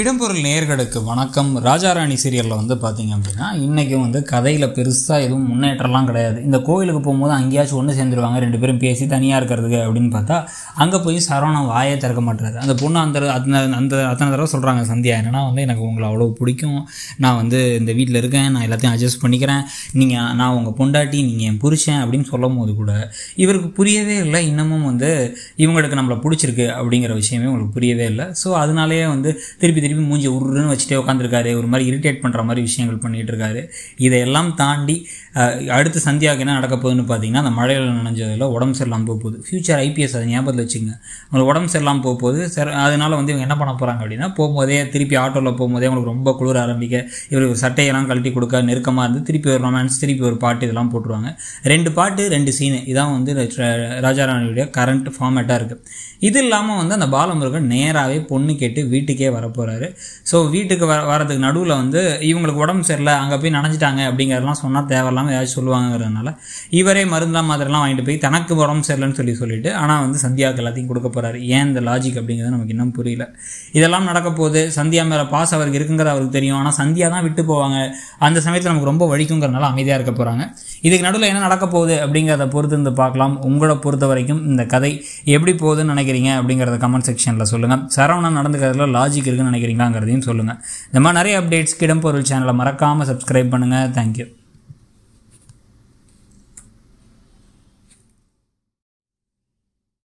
இடம்பொருள் நேர்களுக்கு வணக்கம். ராஜாராணி சீரியலில் வந்து பார்த்தீங்க அப்படின்னா இன்றைக்கும் வந்து கதையில் பெருசாக எதுவும் முன்னேற்றம்லாம் கிடையாது. இந்த கோயிலுக்கு போகும்போது அங்கேயாச்சும் ஒன்று சேர்ந்துருவாங்க ரெண்டு பேரும் பேசி தனியாக இருக்கிறதுக்கு அப்படின்னு பார்த்தா அங்கே போய் சரவணன் வாயே திறக்க மாட்டுறாரு. அந்த பொண்ணு அந்த அந்த அந்த அத்தனை தடவை சொல்கிறாங்க சந்தியா என்னன்னா வந்து எனக்கு உங்களை அவ்வளோ பிடிக்கும். நான் வந்து இந்த வீட்டில் இருக்கேன் நான் எல்லாத்தையும் அட்ஜஸ்ட் பண்ணிக்கிறேன். நீங்கள் நான் உங்கள் பொண்டாட்டி நீங்கள் என் புருஷன் அப்படின்னு சொல்லும் போது கூட இவருக்கு புரியவே இல்லை இன்னமும் வந்து இவங்களுக்கு நம்மளை பிடிச்சிருக்கு அப்படிங்கிற விஷயமே உங்களுக்கு புரியவே இல்லை. ஸோ அதனாலேயே வந்து திருப்பி திருப்பி மூஞ்சி உருன்னு வச்சுட்டே உட்காந்துருக்காரு ஒரு மாதிரி இரிட்டேட் பண்ணுற மாதிரி விஷயங்கள் பண்ணிகிட்டு இருக்காரு இதையெல்லாம் தாண்டி அடுத்து சந்தியாவுக்கு என்ன நடக்க போகுதுன்னு பார்த்தீங்கன்னா அந்த மழையில் நினைஞ்சதில் உடம்பு சரியில்லாமல் போக போகுது. ஃபியூச்சர் ஐபிஎஸ் அதை ஞாபகத்தில் வச்சுங்க அவங்களுக்கு உடம்பு சரியில்லாமல் போக போகுது. சரி அதனால் வந்து இவங்க என்ன பண்ண போகிறாங்க அப்படின்னா போகும்போதே திருப்பி ஆட்டோவில் போகும்போதே அவங்களுக்கு ரொம்ப குளிர ஆரம்பிக்க இவர் ஒரு சட்டையெல்லாம் கழட்டி கொடுக்க நெருக்கமாக இருந்து திருப்பி ஒரு ரொமான்ஸ் திருப்பி ஒரு பாட்டு இதெல்லாம் போட்டுருவாங்க. ரெண்டு பாட்டு ரெண்டு சீனு இதான் வந்து ராஜாராணியுடைய கரண்ட் ஃபார்மேட்டாக இருக்குது இது இல்லாமல் வந்து அந்த பாலமுருகன் நேராகவே பொண்ணு கேட்டு வீட்டுக்கே வரப்போகிறார் ஸோ வீட்டுக்கு வர வரதுக்கு நடுவில் வந்து இவங்களுக்கு உடம்பு சரியில்லை அங்கே போய் நனைஞ்சிட்டாங்க அப்படிங்கிறதெல்லாம் சொன்னால் தேவையில்லாமல் ஏதாச்சும் சொல்லுவாங்கிறதுனால இவரே மருந்தெல்லாம் மாதிரிலாம் வாங்கிட்டு போய் தனக்கு உடம்பு சரியில்லைன்னு சொல்லி சொல்லிட்டு ஆனால் வந்து சந்தியாவுக்கு எல்லாத்தையும் கொடுக்க போகிறாரு ஏன் இந்த லாஜிக் அப்படிங்கிறது நமக்கு இன்னும் புரியல. இதெல்லாம் நடக்க போது சந்தியா மேலே பாஸ் அவருக்கு இருக்குங்கிறது அவருக்கு தெரியும். ஆனால் சந்தியா தான் விட்டு போவாங்க. அந்த சமயத்தில் நமக்கு ரொம்ப வலிக்குங்கிறனால அமைதியாக இருக்க போகிறாங்க இதுக்கு நடுவில் என்ன நடக்க போகுது அப்படிங்கிறத பொறுத்து இருந்து பார்க்கலாம். உங்களை பொறுத்த வரைக்கும் இந்த கதை எப்படி போகுதுன்னு நினைக்கிறீங்க அப்படிங்கிறத கமெண்ட் செக்ஷனில் சொல்லுங்கள் சரவணன் நடந்துக்கிறதுல லாஜிக் இருக்குன்னு பண்ணிக்கிறீங்களாங்கிறதையும் சொல்லுங்கள் இந்த மாதிரி நிறைய அப்டேட்ஸ்க்கு இடம்பொருள் சேனலை மறக்காமல் சப்ஸ்கிரைப் பண்ணுங்கள் தேங்க்யூ